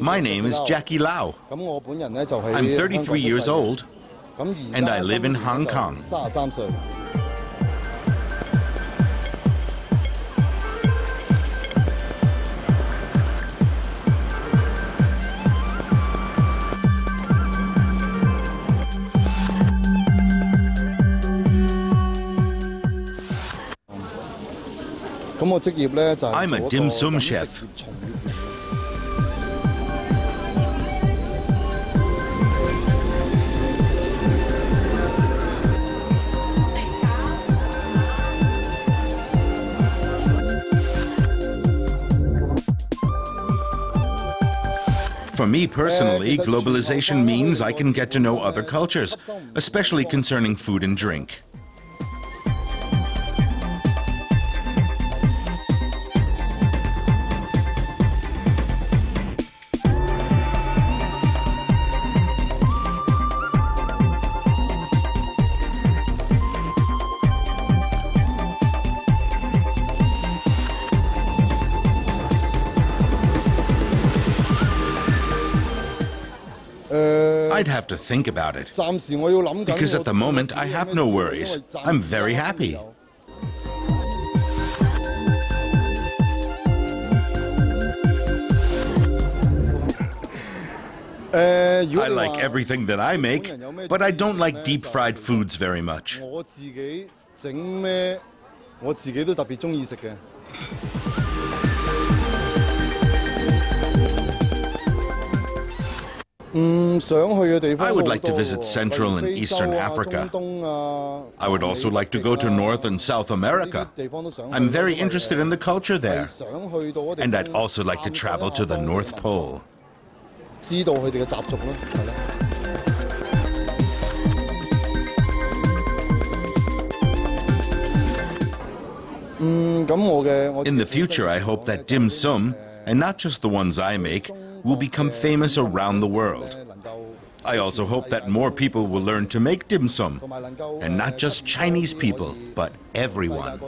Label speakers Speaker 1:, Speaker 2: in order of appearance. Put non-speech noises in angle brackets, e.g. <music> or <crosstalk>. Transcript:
Speaker 1: My name is Jacky Lau. I'm thirty-three years old, and I live in Hong Kong.
Speaker 2: 三十三歲。咁我职业咧就系
Speaker 1: I'm a
Speaker 2: 做一个
Speaker 1: dim sum
Speaker 2: 饮食
Speaker 1: chef
Speaker 2: 业从业员。
Speaker 1: For me personally, globalization means I can get to know other cultures, especially concerning food and drink. Uh, I'd have to think about it. Because at the moment, I have no worries. I'm very happy. <laughs>
Speaker 2: Uh,
Speaker 1: I like everything that I make, but I don't like deep fried foods very much. I would like to visit Central and Eastern Africa. I would also like to go to North and South America. I'm very interested in the culture there. And I'd also like to travel to the North Pole. In the future, I hope that dim sum, and not just the ones I make, will become famous around the world. I also hope that more people will learn to make dim sum, and not just Chinese people, but everyone.